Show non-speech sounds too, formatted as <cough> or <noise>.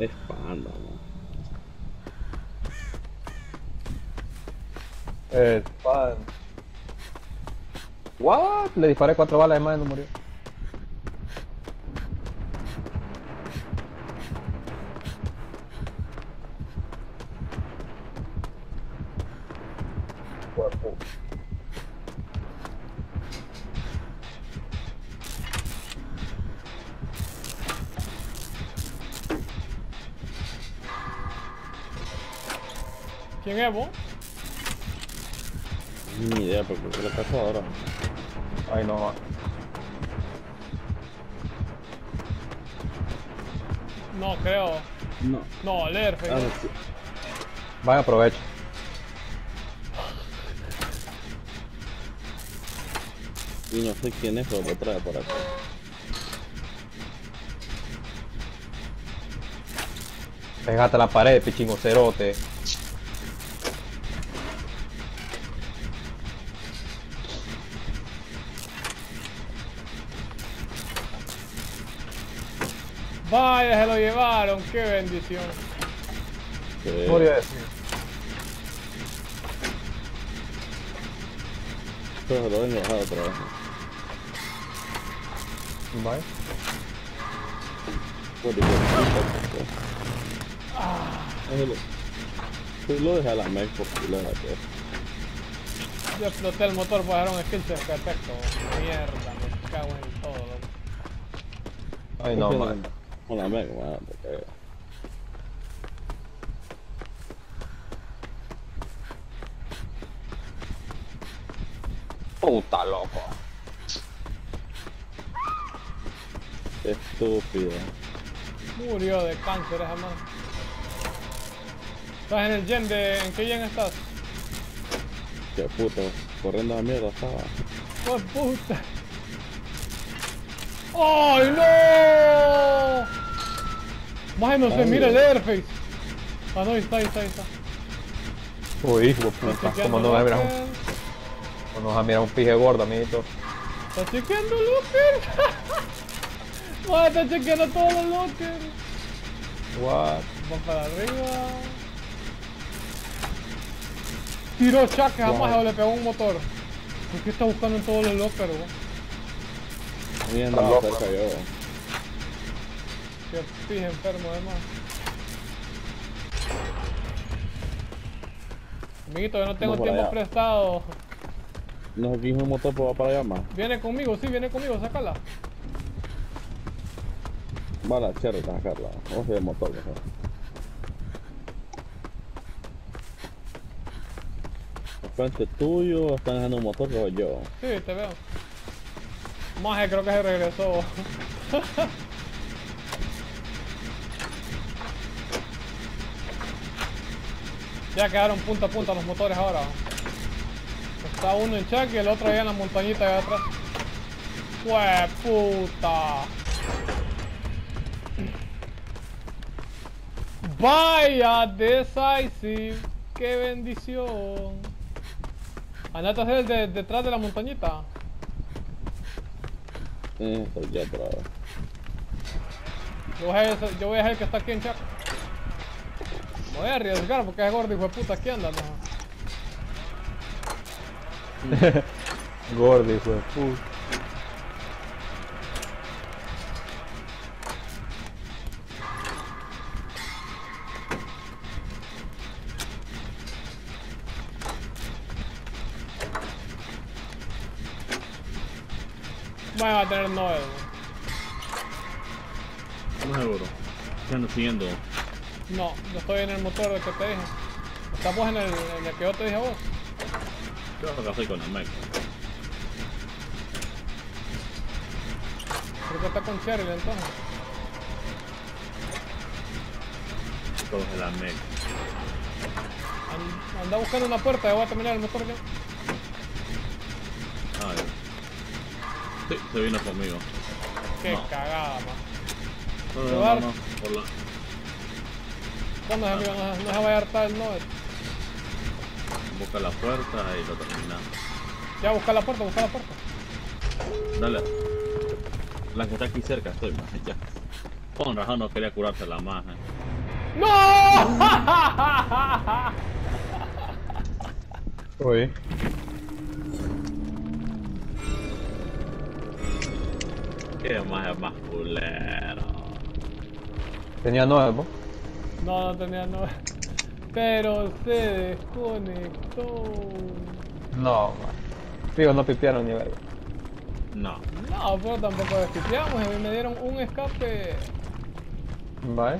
Es panda, man. Eh, pan. What? Le disparé cuatro balas de más y no murió. ¿Quién es vos? Ni idea, porque es la casa ahora. Ay no. No, creo. No. No, leer, Ah, no, sí. Vaya aprovecho. Y no sé quién es, pero lo trae por acá. Pegate a la pared, pichingo cerote. Vaya, se lo llevaron, qué bendición. Sí. Murió de frío. Pero lo ven bajado otra vez. Pues. Déjalo. Tú lo dejas a la Mac por culera, pues. Yo exploté el motor para dar un skill perfecto. Mierda, me cago en todo. loco. Ay no, la- man. Puta loco. Qué estúpido. Murió de cáncer esa. ¿Estás en el gen de... ¿En qué gen estás? Qué puto. Corriendo a mierda estaba. ¡Oh, puta! ¡Ay, no! Más no se Ay, mira el airface. Ah, no, ahí está, ahí está, ahí está. Uy, hijo puta. Chequeando no va a mirar un, como no va a mirar un pije gordo, amiguito. Está chequeando Looker. Más está chequeando todos los Lookers. What? Va para arriba. Tiró chaque jamás o le pegó un motor. ¿Por qué está buscando en todos los lockers, bro? Bien, no, cerca yo. Qué pije enfermo además. Amiguito, yo no tengo tiempo allá. prestado. No, aquí un motor va para allá más. Viene conmigo, sí, viene conmigo, sácala. Va a la cherry a sacarla. Vamos a ir el motor, mejor. Frente tuyo, están dejando un motor, pero yo. Sí, te veo. Maje, creo que se regresó. <laughs> ya quedaron punta a punta los motores ahora. Está uno en check y el otro allá en la montañita allá atrás. ¡Fue puta! Vaya decisive, qué bendición. Andate a hacer el de, detrás de la montañita. Eh, estoy ya atrás. Yo voy, a ser el que está aquí en chat. Voy a arriesgar porque es gordo hijo de puta aquí anda, no. <laughs> Gordo, hijo de puta. Voy a tener nueve. No seguro. Se ando siguiendo. No, yo estoy en el motor que te dije. Estamos en el, en el que yo te dije a vos. Que estoy con el Mac. Creo que está con Cheryl entonces. Todos en la Mac. An- anda buscando una puerta, yo voy a terminar el motor ya. Ah, ya. Sí, se vino conmigo. Qué No. cagada, man. No, no, no, no. Por la... No, se vaya a hartar el Noder. Busca la puerta y lo terminamos. Ya, busca la puerta, busca la puerta. Dale. La que está aquí cerca, estoy más ya. Con razón no quería curarse la más. Eh. ¡No! <laughs> Oye. Qué más es más culero. Tenía nueve, ¿no? No, no tenía nueve. <laughs> Pero se desconectó. No, digo, no pitearon ni verga. No. No, pero tampoco despiteamos. A mí me dieron un escape. Vale.